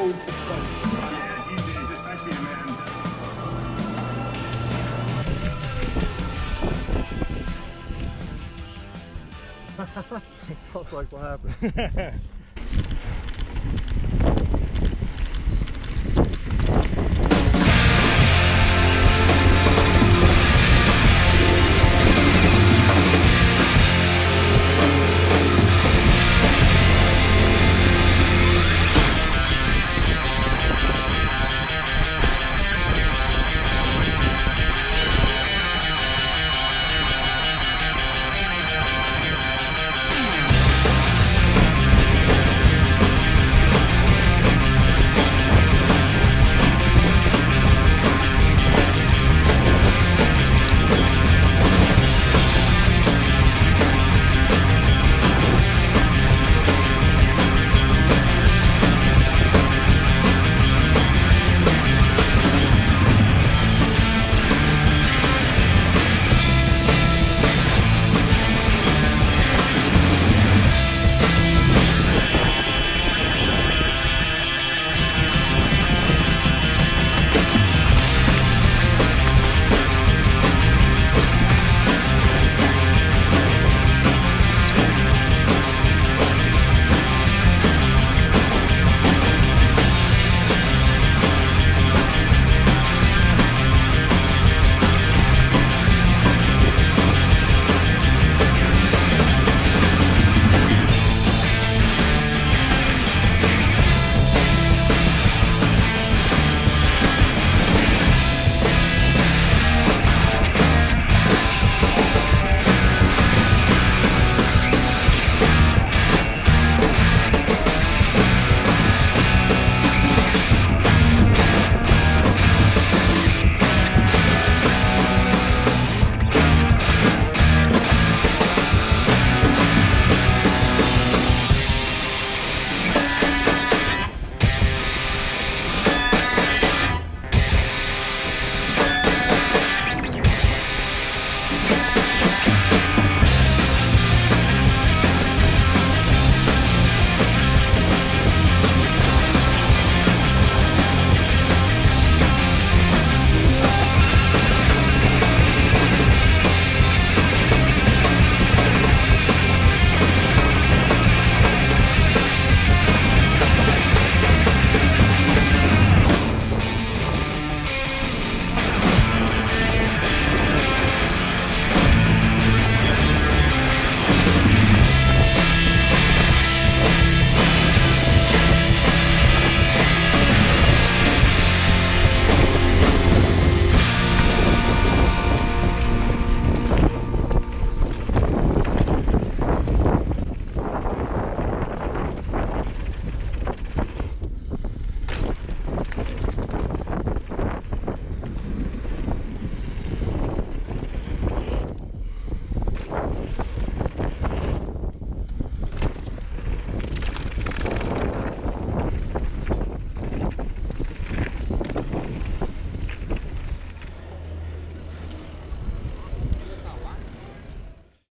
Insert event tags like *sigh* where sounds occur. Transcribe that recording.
cold. Yeah, he especially a man. Like, what happened? *laughs*